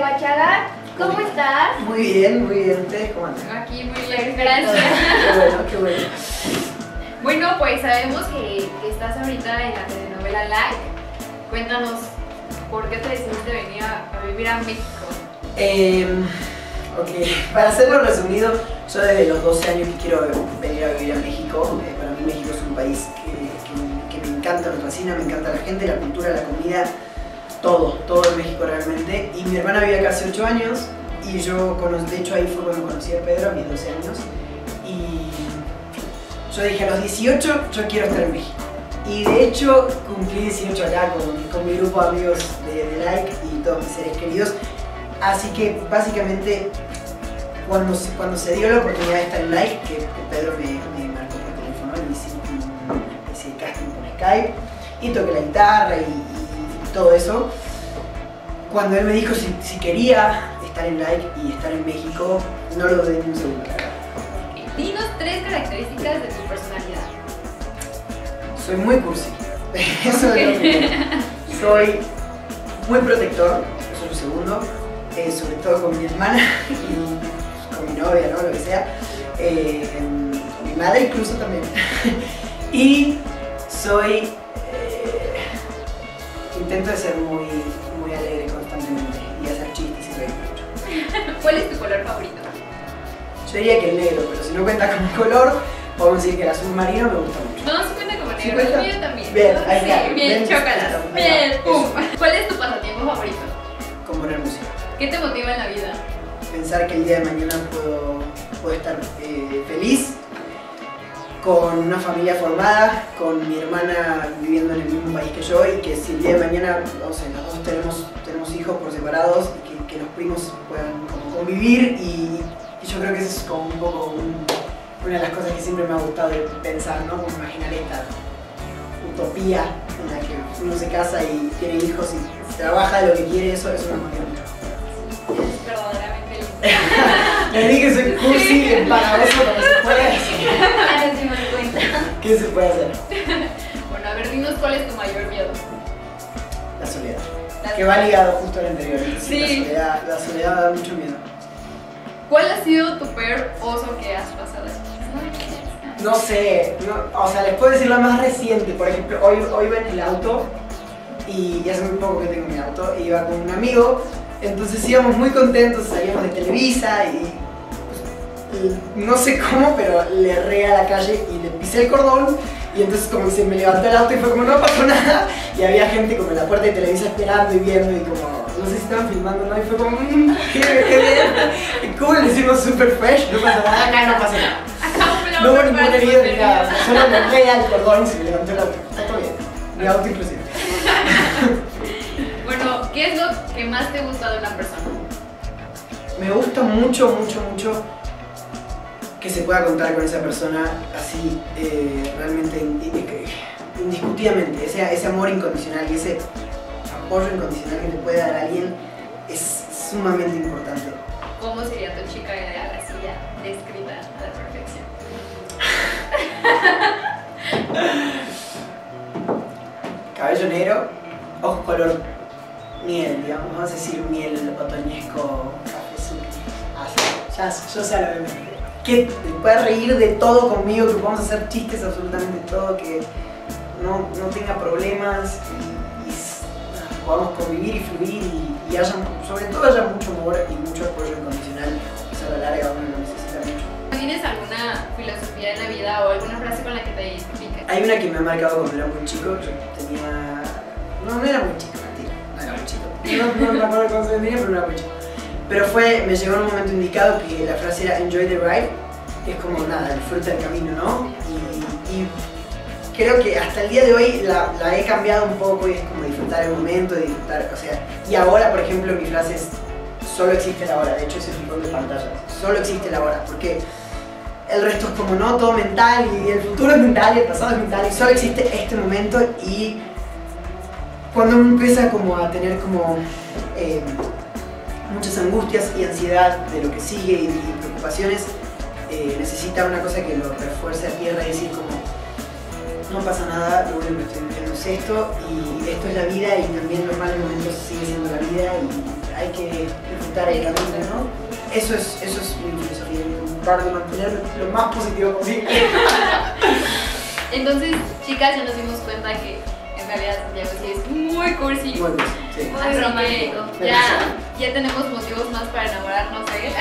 Bachaga. ¿Cómo estás? Muy bien, muy bien. ¿Ustedes cómo andan? Aquí muy bien, gracias. Qué bueno, qué bueno. Bueno, pues sabemos que, que estás ahorita en la telenovela Like. Cuéntanos, ¿por qué te decidiste venir a, a vivir a México? Eh, ok, para hacerlo resumido, yo desde los 12 años que quiero venir a vivir a México. Eh, para mí México es un país que, que- que me encanta, me fascina, me encanta la gente, la cultura, la comida, todo, todo en México realmente. Y mi hermana vive acá hace 8 años y yo, cono- de hecho ahí fue cuando conocí a Pedro a mis 12 años. Y yo dije a los 18 yo quiero estar en México. Y de hecho cumplí 18 acá con, con mi grupo de amigos de, de Like y todos mis seres queridos. Así que básicamente cuando cuando se dio la oportunidad de estar en Like, que, que Pedro me, me marcó por teléfono y una especie de casting por Skype y toqué la guitarra y todo eso. Cuando él me dijo si, si quería estar en Like y estar en México, no lo dudé ni un segundo. Dinos tres características de tu personalidad. Soy muy cursi. Eso es lo primero. Soy muy protector, eso es lo segundo. eh, sobre todo con mi hermana y con mi novia, ¿no? Lo que sea. Eh, con mi madre incluso también. y soy... intento de ser muy, muy alegre constantemente y hacer chistes y reír mucho. ¿Cuál es tu color favorito? Yo diría que el negro, pero si no cuenta como color, podemos decir que el azul marino me gusta mucho. No, se cuenta como ¿Sí negro, el mío también. Bien, ahí sí, está. bien, chócalas. está, Bien, ahí va. pum. ¿Cuál es tu pasatiempo favorito? Componer música. ¿Qué te motiva en la vida? pensar que el día de mañana puedo, puedo estar eh, feliz, con una familia formada, con mi hermana viviendo en el mismo país que yo y que si el día de mañana, no sé, los dos tenemos, tenemos hijos por separados y que, que los primos puedan como convivir y, y yo creo que eso es como un poco un- una de las cosas que siempre me ha gustado de pensar, ¿no? Como imaginar esta utopía en la que uno se casa y tiene hijos y trabaja de lo que quiere, eso, eso me mucho. Es verdaderamente lindo. Le dije soy cursi, empalagoso, pero se puede hacer. Ya nos dimos cuenta. ¿Qué se puede hacer? Bueno, a ver, dinos cuál es tu mayor miedo. La soledad. La- Que va ligado justo al anterior. Sí. La soledad, la soledad da mucho miedo. ¿Cuál ha sido tu peor oso que has pasado? No sé, no- o sea, les puedo decir la más reciente. Por ejemplo, hoy, hoy iba en el auto y hace muy poco que tengo mi auto. Iba con un amigo, entonces íbamos muy contentos, salíamos de Televisa y, y no sé cómo, pero le erré a la calle y le pisé el cordón. Y entonces como que se me levantó el auto y fue como no pasó nada. Y había gente como en la puerta de Televisa esperando y viendo y como, no sé si estaban filmando o no. Y fue como, mmm, qué, qué cool, le hicimos super fresh, no pasó nada, acá no pasó nada. No hubo ningún herido ni nada, o sea, solo me pegué al cordón y se me levantó el auto. Está todo bien. Mi auto inclusive. Bueno, ¿qué es lo que más te gusta de una persona? Me gusta mucho, mucho, mucho que se pueda contar con esa persona así, eh, realmente in- in- que- indiscutiblemente. Ese, ese amor incondicional y ese apoyo incondicional que te puede dar alguien es sumamente importante. ¿Cómo sería tu chica ideal así ya descrita a la perfección? Cabello negro, ojos color miel, digamos, vamos a decir miel otoñesco, café azul. Así, ya, yo sé a lo que me. Que te pueda reír de todo conmigo, que podamos hacer chistes absolutamente todo, que no, no tenga problemas y, y podamos convivir y fluir y, y haya, sobre todo haya mucho amor y mucho apoyo incondicional. Eso a la larga uno lo necesita mucho. ¿Tienes alguna filosofía en la vida o alguna frase con la que te identifiques? Hay una que me ha marcado cuando era muy chico, yo tenía... No, no era muy chico, mentira, no era muy chico. No, no me acuerdo cuándo se tenía, pero no era muy chico. Pero fue, me llegó en un momento indicado que la frase era enjoy the ride, es como nada, disfruta el camino, ¿no? Y, creo que hasta el día de hoy la, he cambiado un poco y es como disfrutar el momento, disfrutar, o sea, y ahora por ejemplo mi frase es solo existe la hora, de hecho ese es un rol de pantalla, solo existe la hora, porque el resto es como no, todo mental y el futuro es mental y el pasado es mental y solo existe este momento y cuando uno empieza como a tener como eh, muchas angustias y ansiedad de lo que sigue y preocupaciones, eh, necesita una cosa que lo refuerce a tierra y decir como no pasa nada, lo único que estoy viviendo es esto y esto es la vida y también los malos momentos sigue siendo la vida y hay que disfrutar el camino, ¿no? Eso es, eso es mi filosofía, tratar de mantener lo más positivo posible. Entonces, chicas, ya nos dimos cuenta que en realidad Santiago sí es muy cursi. Bueno, sí. Muy Así que romántico. ya, ya tenemos motivos más para enamorarnos de él.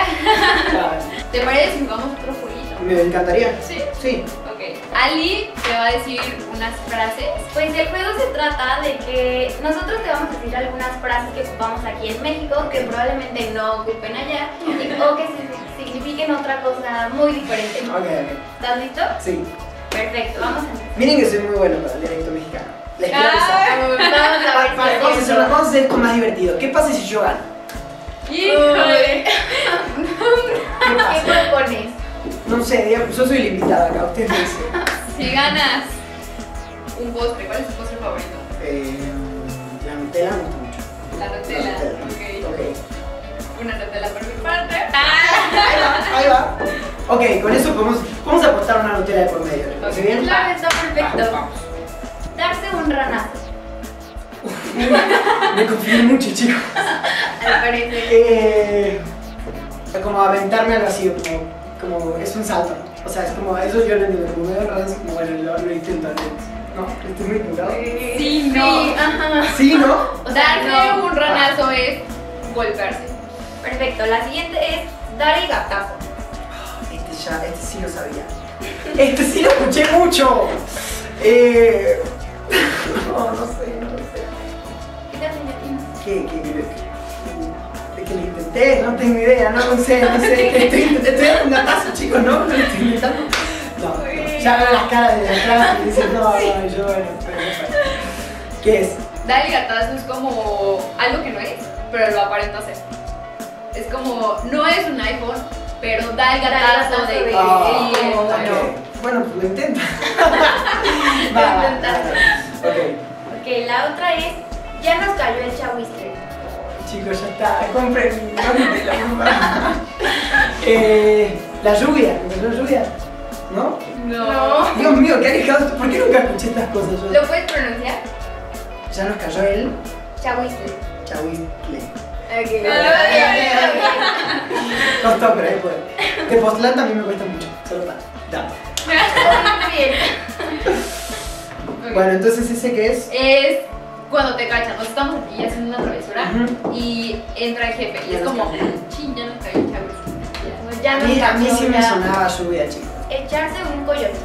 Claro. ¿Te parece si jugamos otro jueguito? Me encantaría. Sí. Sí. Ok. Ali te va a decir unas frases. Pues el juego se trata de que nosotros te vamos a decir algunas frases que ocupamos aquí en México que probablemente no ocupen allá o que si- signifiquen otra cosa muy diferente. Ok, ok. ¿Estás listo? Sí. Perfecto, vamos a empezar. Miren que soy muy bueno para el dialecto mexicano. Les quiero avisar. Vamos a ver vamos a hacer más divertido. ¿Qué pasa si yo gano? Híjole. ¿Qué propones? No sé, yo soy el invitado acá, ustedes me dicen. Si ganas un postre, ¿cuál es tu postre favorito? Eh, la Nutella me gusta mucho. La La Nutella. Ok. Una Nutella por mi parte. Ahí va, ahí va. Ok, con eso podemos, podemos aportar una Nutella de por medio. ¿Les parece bien? Claro, está perfecto. Vamos, vamos. Darse un ranazo, Me confié mucho, chicos. al parecer. Eh, como aventarme al vacío, como, como es un salto. O sea, es como, eso yo lo entiendo, como me veo raro, es como, bueno, lo, lo intento menos. ¿No? Estoy muy equivocado. Sí, no. Sí, ajá. Sí, ¿no? O sea, Darle no. un ranazo es golpearse. Perfecto, la siguiente es dar el gatazo. Este ya, este sí lo sabía. Este sí lo escuché mucho. Eh, no, no sé, hacen ¿Qué, qué, qué, qué, que lo intenté, no tengo idea, no, no sé, no sé. Estoy, estoy dando un gatazo, chicos, ¿no? Lo estoy. No, no, ya veo las caras de atrás y dicen, no, no, yo, bueno, pero no. ¿Qué es? Dar el gatazo es como algo que no es, pero lo aparenta ser. Es como, no es un iPhone, pero da el el gatazo de que es ok. bueno. Bueno, pues lo intento. va, va, va. Ok. Ok, la otra es ya nos cayó el chahuistle. Chicos, ya está, compren la mamá. eh, La lluvia, ¿me cayó lluvia? ¿No? No. Dios mío, qué alejado, ¿por qué nunca escuché estas cosas? Yo- ¿Lo puedes pronunciar? Ya nos cayó el Chahuistle. chahuistle. Ok. Costó, pero ahí puede. Tepoztlán también me cuesta mucho, solo para. Da. Muy bien. Ok. Bueno, entonces ese que es. Es cuando te cachan, nos estamos aquí haciendo una travesura y entra el jefe y Ya es como, ching, ya nos cayó el chavo. Pues ya A nos mí, a mí sí me sonaba lluvia, chicos. Echarse un coyotito.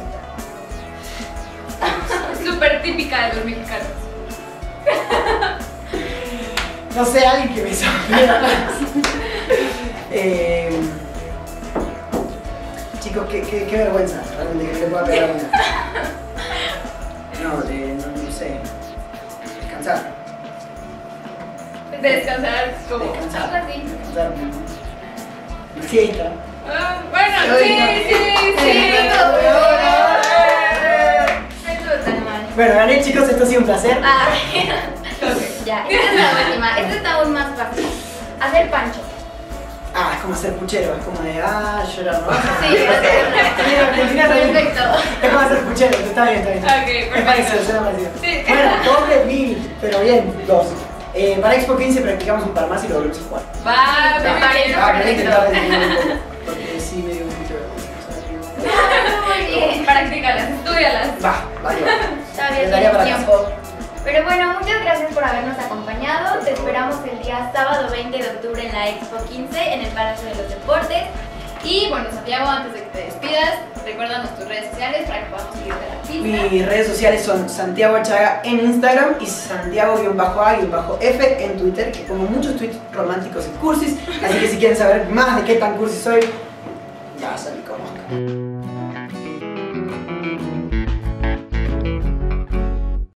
Súper típica de los mexicanos. No sé, alguien que me sonriera eh, Chicos, qué, qué, qué vergüenza, realmente, que no le pueda pegar una. No, de, Descansar como... Descansar. Así. Descansar. Siesta. Ah, bueno, sí, sí, sí. Bueno, gané chicos, esto ha sido un placer. Ah, ya, esta es la última. Esta está aún más fácil. Hacer pancho. Ah, es como ser puchero, es como de, ah, llorar, ¿no? Sí, perfecto. Es como ser puchero, está bien, está bien. Ok, perfecto. suena parecido. Sí. Bueno, doble mil, pero bien, dos. Eh, para Expo 15 practicamos un par más y lo volvemos a jugar. Va, me parece Ah, voy a intentar porque sí me dio un poquito de bien. Practícalas, estudialas. Va, Me daría tienes para tiempo. Pero bueno, muchas gracias por habernos acompañado. Te esperamos el día sábado 20 de octubre en la Expo 15 en el Palacio de los Deportes. Y bueno, Santiago, antes de que te despidas, recuérdanos tus redes sociales para que podamos seguirte la. Mis redes sociales son Santiago Achaga en Instagram y Santiago-A-F en Twitter, que pongo muchos tweets románticos y cursis, así que si quieren saber más de qué tan cursi soy, ya salí como Oscar.